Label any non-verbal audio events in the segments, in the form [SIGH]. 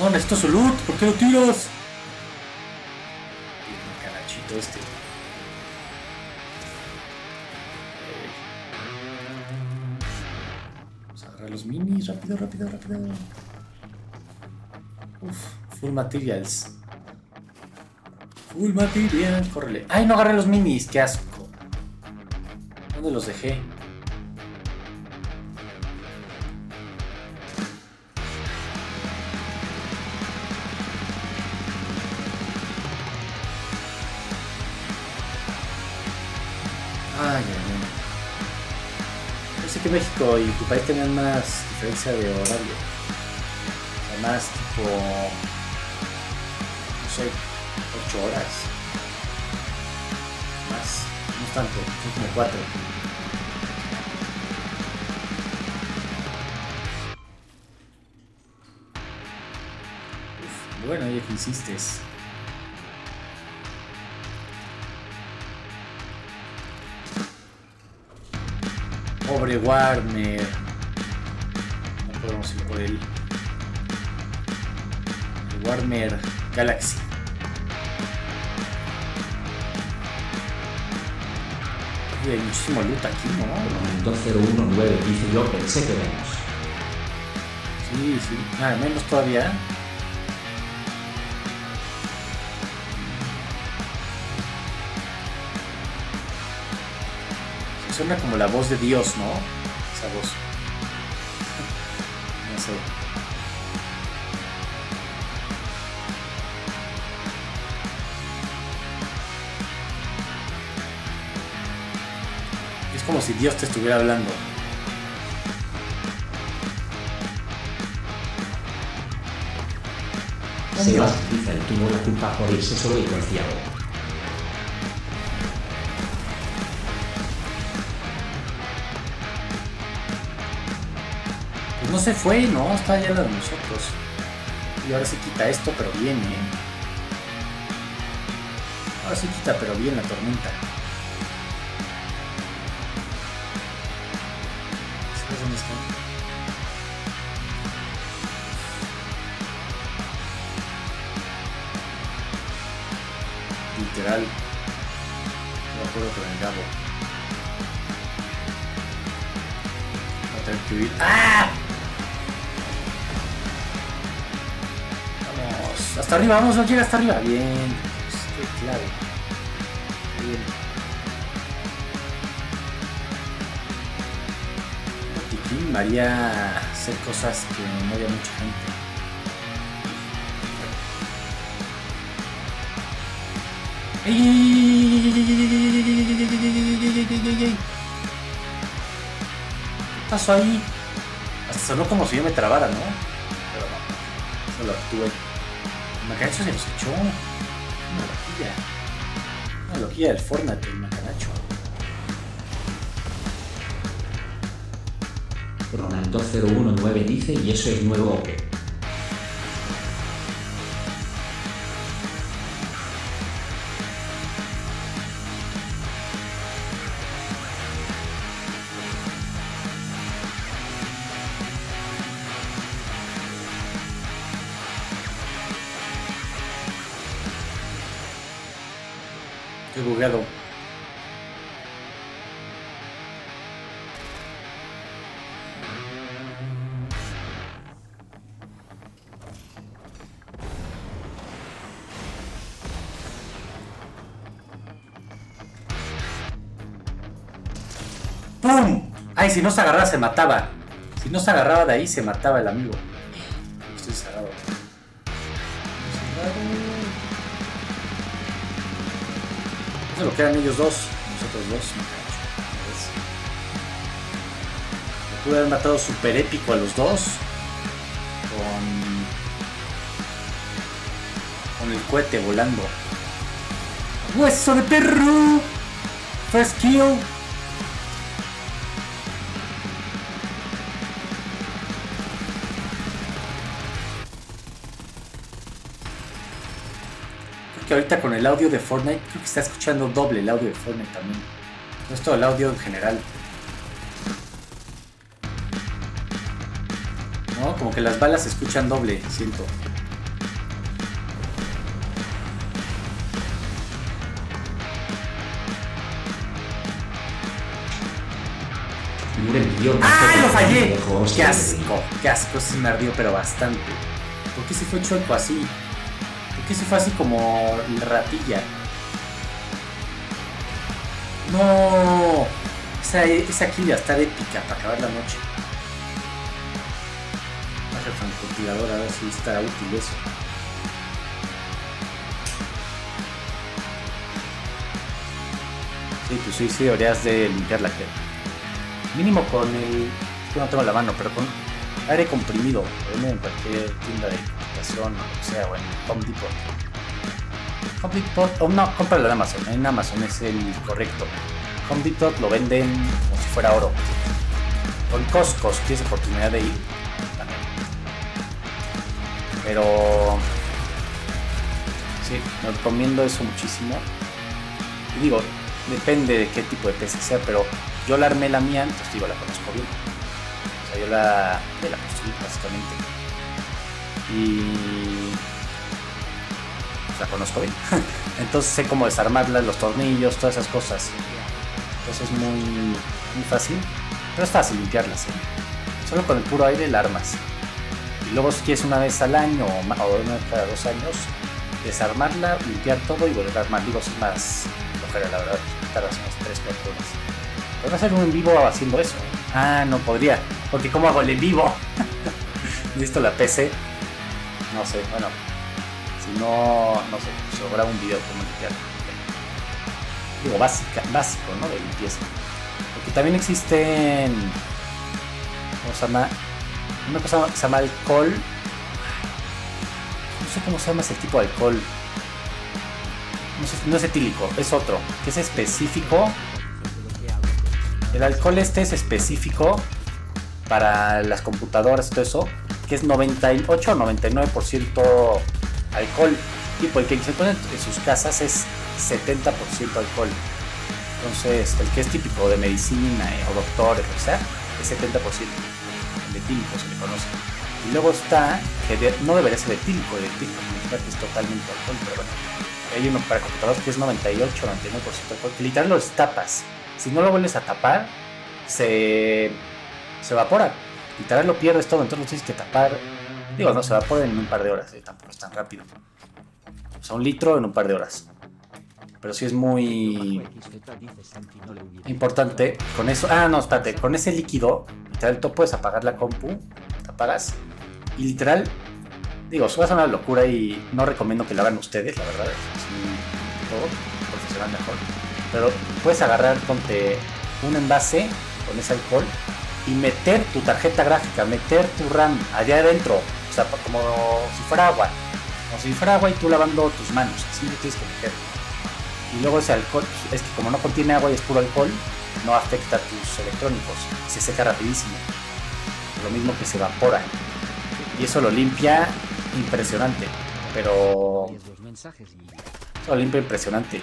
No, necesito su loot. ¿Por qué lo tiras? El canachito este. Vamos a agarrar los minis. Rápido, rápido, rápido. Uf, full materials. Full material. Córrele. Ay, no agarré los minis. Qué asco. ¿Dónde los dejé? Ay, ay, ay. Pensé que México y tu país tenían más diferencia de horario. O sea, más tipo. No sé, 8 horas. Más. No es tanto, son como 4. Bueno, ya que insistes. Pobre Warner. No podemos ir por él. El Warner Galaxy. Hay muchísimo loot aquí, ¿no? 2019 dice yo pensé que menos. Sí, sí. Nada, menos todavía. Suena como la voz de Dios, ¿no? Esa voz. [LAUGHS] No sé. Es como si Dios te estuviera hablando. Sebastián tuvo la culpa por irse solo y confiado. No se fue, ¿no? Está allá de nosotros. Y ahora se quita esto, pero bien, ¿eh? Ahora se quita, pero bien la tormenta. ¿Sabes dónde está? Literal. Me acuerdo con el Gabo. Va a tener que huir. ¡Ah! Hasta arriba, vamos, no llega hasta arriba. Bien. Este, clave. Bien. Hacer cosas que no había mucha gente. ¿Qué pasó ahí? Hasta sonó como si yo me trabara, ¿no? Pero no, solo actúe. El macanacho se nos echó. Una loquilla. Una loquilla del Fortnite, el macanacho. Ronaldo 019 dice y eso es nuevo o ¡Pum! Ay, si no se agarraba se mataba. Si no se agarraba de ahí se mataba el amigo. Estoy cerrado. Eso lo quedan ellos dos, nosotros dos. me pude haber matado super épico a los dos. Con. Con el cohete volando. ¡Hueso de perro! First kill. que ahorita con el audio de Fortnite, creo que está escuchando doble el audio de Fortnite también. No es todo el audio en general. ¿No? Como que las balas se escuchan doble, siento. ¡Ah, lo fallé! ¡Qué asco! ¡Qué asco! Se me ardió, pero bastante. ¿Por qué se fue chueco así? ¿Por qué se fue así como ratilla? ¡No! Esa, esa kill ya está épica para acabar la noche. Baja francotirador a ver si está útil eso. Sí, pues sí, sí, deberías de limpiar la que Mínimo con el. Yo no tengo la mano, pero con aire comprimido. Venden en cualquier tienda de o lo que sea, o en Home Depot. Home Depot, o no, cómpralo en Amazon. En Amazon es el correcto. Home Depot lo venden como si fuera oro. Con Costco, si tienes oportunidad de ir. Pero. Sí, me recomiendo eso muchísimo. Y digo, depende de qué tipo de PC sea, pero yo la armé la mía, entonces digo, la conozco bien. O sea, yo la, yo la construí básicamente. Y la conozco bien. [LAUGHS] entonces sé cómo desarmarla, los tornillos, todas esas cosas. Entonces es muy, muy fácil. Pero es fácil limpiarlas. ¿eh? Solo con el puro aire la armas. Y luego si quieres una vez al año o una vez cada dos años, desarmarla, limpiar todo y volver a armar. Digo, sin más flojera, la verdad. Tardas unas 3, 4 horas. Podría hacer un en vivo haciendo eso. Ah, no podría. Porque ¿cómo hago el en vivo? [LAUGHS] Listo la PC. No sé, bueno. Si no, no sé, lo grabo un video como limpiar. Digo, básica, básico, ¿no? De limpieza. Porque también existen. ¿Cómo se llama? Una cosa que se llama alcohol. No sé cómo se llama ese tipo de alcohol. No, sé- no es etílico, es otro. Que es específico. El alcohol este es específico para las computadoras y todo eso. Que es 98 o 99% alcohol. Tipo, el que se pone en sus casas es 70% alcohol. Entonces, el que es típico de medicina eh, o doctores, o sea, es 70%. El etílico se le conoce. Y luego está, que no debería ser etílico, el etílico es totalmente alcohol, pero bueno. Hay uno para computadoras que es 98 99% alcohol, que literal los tapas. Si no lo vuelves a tapar, se, se evapora. Literal lo pierdes todo, entonces lo tienes que tapar. Digo, no, se evapora en un par de horas, eh, tampoco es tan rápido. O sea, un litro en un par de horas. Pero sí es muy importante con eso. Ah, no, espérate, con ese líquido, literal, tú puedes apagar la compu, te apagas y literal, digo, eso va a sonar locura y no recomiendo que lo hagan ustedes, la verdad. Sí, todo profesional mejor. Pero puedes agarrar, ponte un envase con ese alcohol y meter tu tarjeta gráfica, meter tu RAM allá adentro, o sea, como si fuera agua, como si fuera agua y tú lavando tus manos, así lo tienes que meter. Y luego ese alcohol, es que como no contiene agua y es puro alcohol, no afecta a tus electrónicos, se seca rapidísimo. Lo mismo que se evapora. Y eso lo limpia impresionante. Pero eso lo limpia impresionante.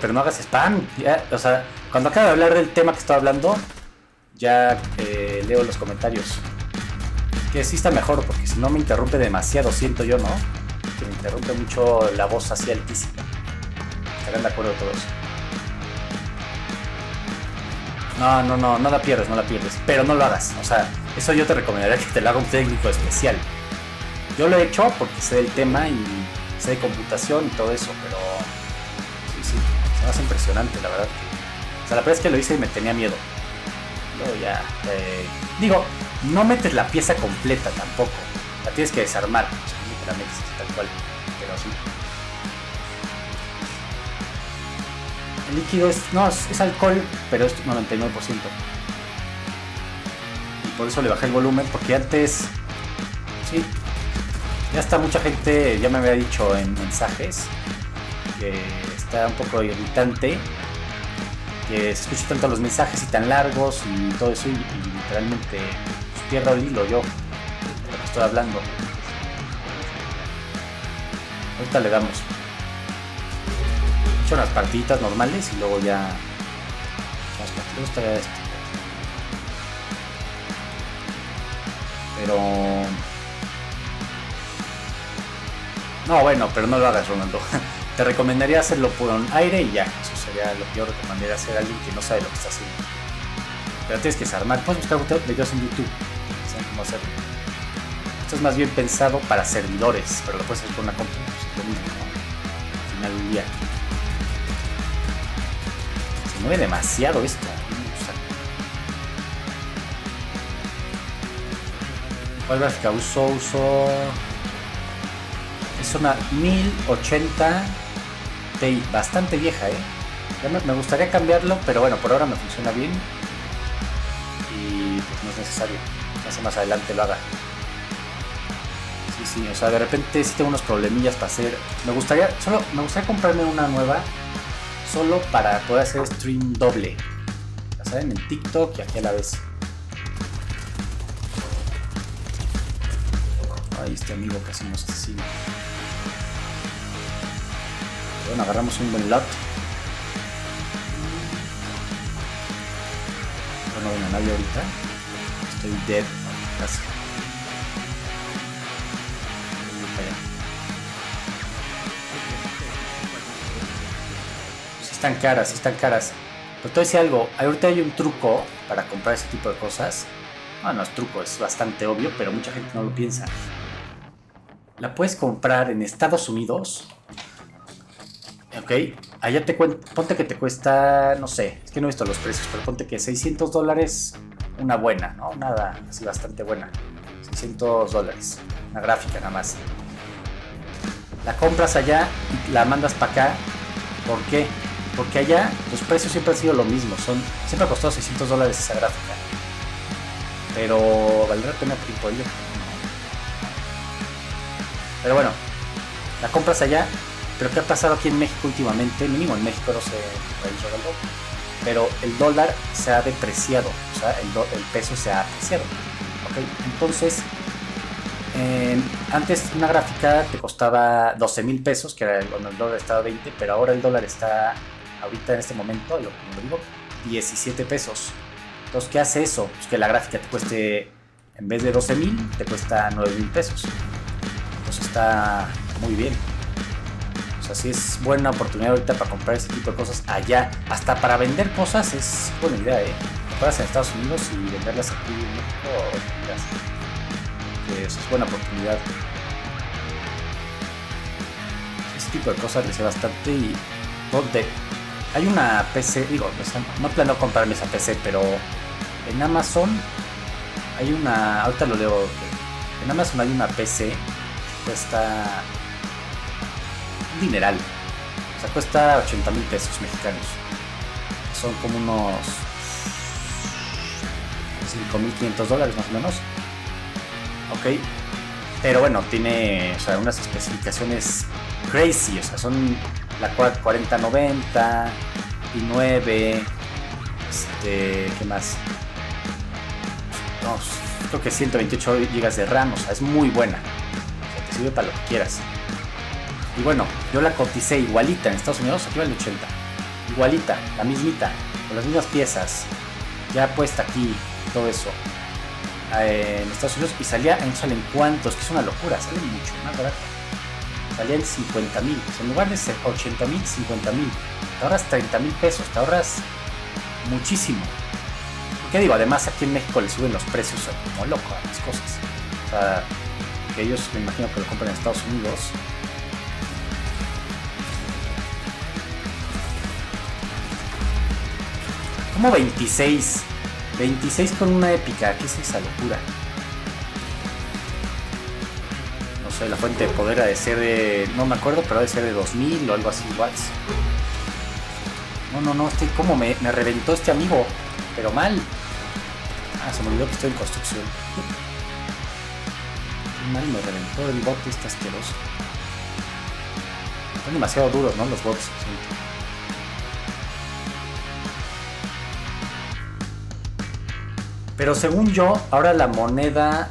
Pero no hagas spam. ya, o sea, cuando acabe de hablar del tema que estoy hablando, ya eh, leo los comentarios. Que sí está mejor, porque si no me interrumpe demasiado, siento yo, ¿no? Que me interrumpe mucho la voz así altísima. Estarán de acuerdo todos. No, no, no, no la pierdes, no la pierdes. Pero no lo hagas. O sea, eso yo te recomendaría que te lo haga un técnico especial. Yo lo he hecho porque sé del tema y sé de computación y todo eso, pero impresionante, la verdad. O sea, la verdad es que lo hice y me tenía miedo. Ya, eh, digo, no metes la pieza completa tampoco. La tienes que desarmar. La metes tal cual. Pero sí. El líquido es, no, es, es alcohol, pero es 99%. Y por eso le bajé el volumen, porque antes, sí, ya está mucha gente, ya me había dicho en mensajes, que un poco irritante, que se escuchan tanto los mensajes y tan largos y todo eso, y, literalmente pues, pierdo el hilo yo, estoy hablando. Ahorita le damos. He hecho unas partiditas normales y luego ya. Las partidas esto. Pero. No, bueno, pero no lo hagas, Ronaldo. [LAUGHS] Te recomendaría hacerlo con aire y ya, eso sería lo que yo recomendaría hacer a alguien que no sabe lo que está haciendo. Pero tienes que desarmar. Puedes buscar videos en YouTube. Saben cómo hacerlo. Esto es más bien pensado para servidores, pero lo puedes hacer con una computadora. Pues, lo mismo, ¿no? Al final del día. Se mueve demasiado esto. ¿Cuál gráfica uso? Uso. Es una 1080 Bastante vieja, ¿eh? me, gustaría cambiarlo, pero bueno, por ahora me funciona bien. Y pues no es necesario. Hace más adelante lo haga. Sí, sí, o sea, de repente sí tengo unos problemillas para hacer. Me gustaría, solo, me gustaría comprarme una nueva solo para poder hacer stream doble. Ya saben, en TikTok y aquí a la vez. Ahí este amigo que hacemos así. Bueno, agarramos un buen lot. No ven a nadie ahorita. Estoy dead casi. Si están caras, si están caras. Pero te voy algo. Ahorita hay un truco para comprar ese tipo de cosas. No, no es truco, es bastante obvio, pero mucha gente no lo piensa. La puedes comprar en Estados Unidos Ok, allá te ponte que te cuesta, no sé, es que no he visto los precios, pero ponte que 600 dólares una buena, ¿no? Nada, así bastante buena. 600 dólares, una gráfica nada más. La compras allá y la mandas para acá. ¿Por qué? Porque allá los precios siempre han sido lo mismo, son, siempre ha costado 600 dólares esa gráfica. Pero valdrá la pena por. Pero bueno, la compras allá pero ¿qué ha pasado aquí en México últimamente? Mínimo en México no se pero el dólar se ha depreciado, o sea, el, peso se ha apreciado. Entonces, antes una gráfica te costaba 12 mil pesos, que era cuando el dólar estaba 20, pero ahora el dólar está, ahorita en este momento, lo que digo, 17 pesos. Entonces, ¿qué hace eso? Pues que la gráfica te cueste, en vez de 12 mil, te cuesta 9 mil pesos. Entonces está muy bien. Sea, sí es buena oportunidad ahorita para comprar ese tipo de cosas allá. Hasta para vender cosas es buena idea, ¿eh? Comprarlas en Estados Unidos y venderlas aquí en México, eso es buena oportunidad. Ese tipo de cosas les sé bastante y donde hay una PC, digo, no planeo comprarme esa PC, pero en Amazon hay una, ahorita lo leo, en Amazon hay una PC que cuesta dineral. O sea, cuesta 80 mil pesos mexicanos. Son como unos 5.500 dólares más o menos. Ok. Pero bueno, tiene o sea, unas especificaciones crazy. O sea, son la 4090 y 9. Este, ¿qué más? No, creo que 128 GB de RAM. O sea, es muy buena. Te sirve para lo que quieras. Y bueno, yo la coticé igualita en Estados Unidos, aquí vale 80. Igualita, la mismita, con las mismas piezas, ya puesta aquí, todo eso. Eh, en Estados Unidos y salía en salen cuántos, que es una locura, sale mucho más barato. Salía en 50 mil, en lugar de ser 80 mil, 50 mil. Te ahorras 30 mil pesos, te ahorras muchísimo. ¿Qué digo? Además aquí en México le suben los precios como loco a las cosas. O sea, que ellos me imagino que lo compran en Estados Unidos Como 26. 26 con una épica. ¿Qué es esa locura? No sé, la fuente de poder ha de ser de. No me acuerdo, pero ha de ser de 2000 o algo así, watts. No, no, no, estoy como me, reventó este amigo. Pero mal. Ah, se me olvidó que estoy en construcción. mal me reventó el bot este asqueroso. Son demasiado duros, ¿no? Los bots. Pero según yo, ahora la moneda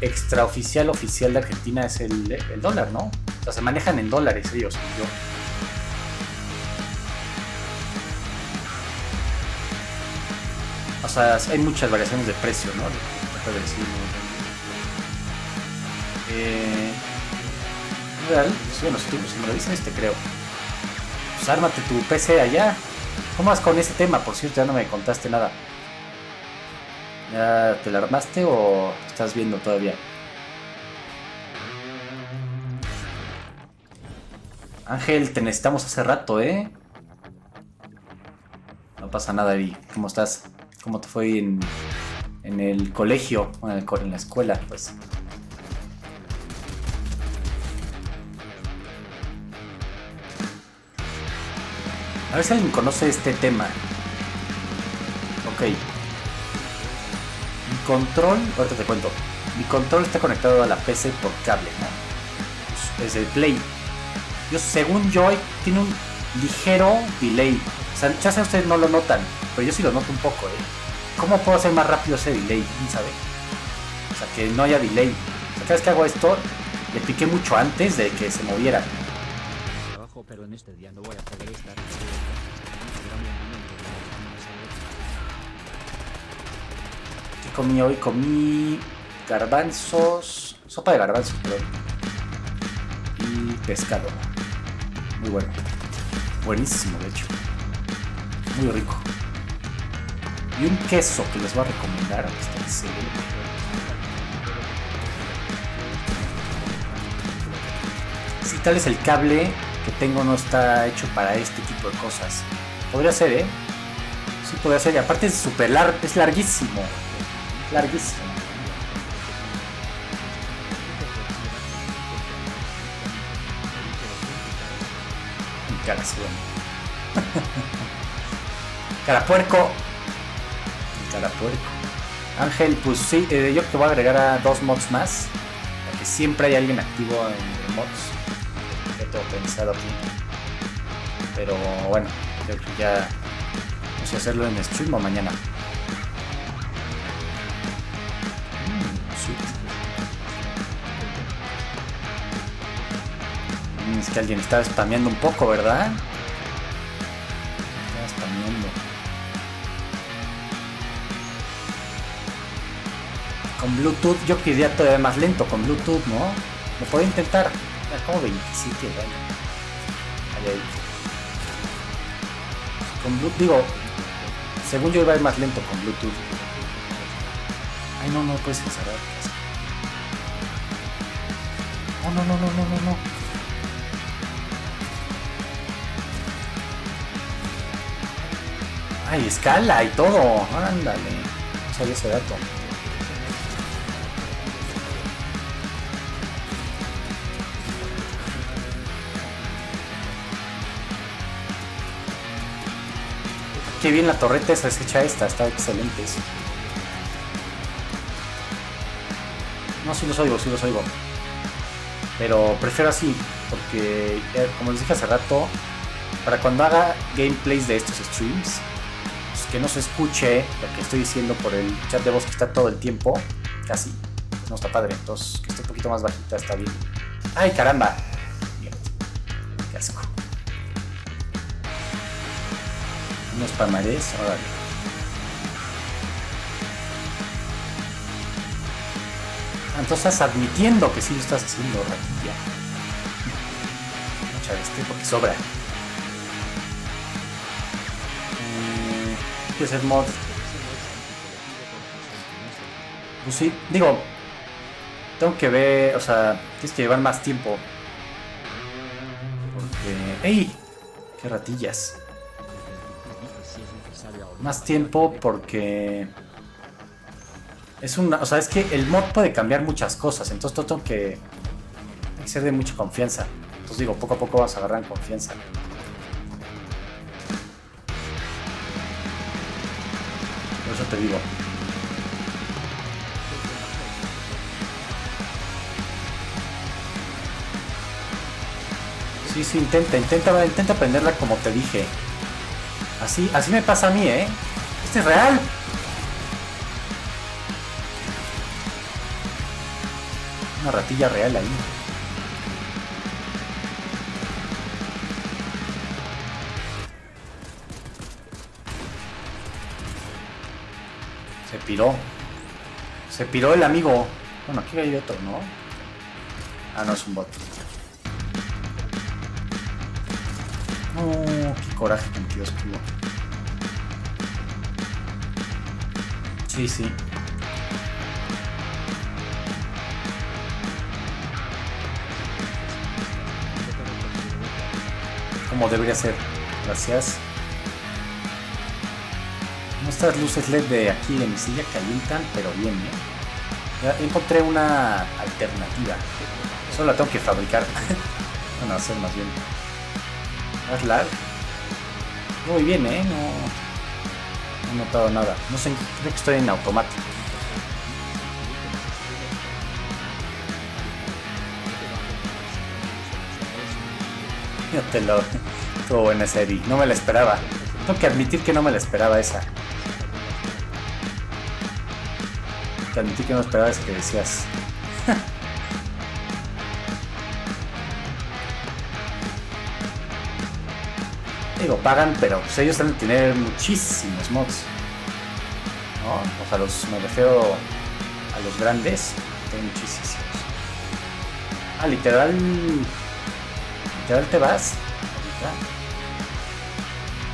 extraoficial oficial de Argentina es el, dólar, ¿no? O sea, se manejan en dólares ellos, yo. O sea, hay muchas variaciones de precio, ¿no? decir. Eh, real, bueno, si, me lo dicen, este creo. Pues ármate tu PC allá, ¿Cómo vas con ese tema? Por cierto, ya no me contaste nada. ¿Ya te la armaste o estás viendo todavía? Ángel, te necesitamos hace rato, ¿eh? No pasa nada, Vi. ¿Cómo estás? ¿Cómo te fue en, en el colegio? En la escuela, pues. A ver si alguien conoce este tema. Ok. Control, ahorita te cuento. Mi control está conectado a la PC por cable, ¿no? Es el Play. Yo, según yo, tiene un ligero delay. O sea, ya sé ustedes no lo notan, pero yo sí lo noto un poco, ¿eh? ¿Cómo puedo hacer más rápido ese delay? ¿Quién sabe? O sea, que no haya delay. O cada vez que hago esto, le piqué mucho antes de que se moviera. trabajo, pero en este día no voy a poder estar. Comí hoy? Comí garbanzos, sopa de garbanzos, perdón. Y pescado. Muy bueno. Buenísimo, de hecho. Muy rico. Y un queso que les voy a recomendar. Sí, tal vez el cable que tengo no está hecho para este tipo de cosas. Podría ser, ¿eh? Sí, podría ser. Y aparte es súper largo, es larguísimo. Larguísimo. Mi cara se ve. Cara puerco. Mi cara puerco. Ángel, pues sí, eh, yo te voy a agregar a dos mods más. Porque siempre hay alguien activo en, mods. Que tengo pensado aquí. Pero bueno, creo que ya. No sé hacerlo en stream o mañana. Es que alguien está spameando un poco, ¿verdad? Está spameando. Con Bluetooth yo quería todavía más lento con Bluetooth, ¿no? Lo puedo intentar. Como 27, bueno. Ahí, ahí. Con Bluetooth, digo, según yo iba a ir más lento con Bluetooth. Ay, no, no puedes encerrar. No, no, no, no, no, no, no. Ay, escala y todo. Ándale. No sabía ese dato. Qué bien la torreta esa es hecha esta, está excelente eso. No, sí los oigo, sí los oigo. Pero prefiero así, porque eh, como les dije hace rato, para cuando haga gameplays de estos streams, que no se escuche lo que estoy diciendo por el chat de voz que está todo el tiempo, casi, pues no está padre. Entonces, que esté un poquito más bajita está bien. ¡Ay, caramba! Qué asco. Unos pamarés, órale. Ah, Entonces estás admitiendo que sí lo estás haciendo, ratilla. Echar este porque sobra. ¿Qué es el mod? Pues sí, digo, tengo que ver, o sea, tienes que llevar más tiempo. Porque... ¡Ey! ¡Qué ratillas! Más tiempo porque... Es una, o sea, es que el mod puede cambiar muchas cosas, entonces tengo que, que ser de mucha confianza. Entonces digo, poco a poco vas a agarrar confianza. Eso te digo. Sí, sí, intenta, intenta, intenta aprenderla como te dije. Así, así me pasa a mí, ¿eh? Este es real. Una ratilla real ahí. piró. Se piró el amigo. Bueno, aquí hay otro, ¿no? Ah, no, es un bot. Oh, qué coraje con tío escudo. Sí, sí. Como debería ser. Gracias. Nuestras luces LED de aquí de mi silla calientan, pero bien, ¿eh? Encontré una alternativa. Solo la tengo que fabricar. [LAUGHS] bueno, hacer más bien. Lag. Muy bien, ¿eh? No, he notado nada. No sé, creo que estoy en automático. [LAUGHS] Fíjatelo. Estuvo buena serie. No me la esperaba. Tengo que admitir que no me la esperaba esa. Que admitir que no esperaba esa que decías. [LAUGHS] Digo, pagan, pero pues ellos deben tener muchísimos mods. ¿No? O sea, los, me refiero a los grandes. Tienen muchísimos. Ah, literal. Literal te vas.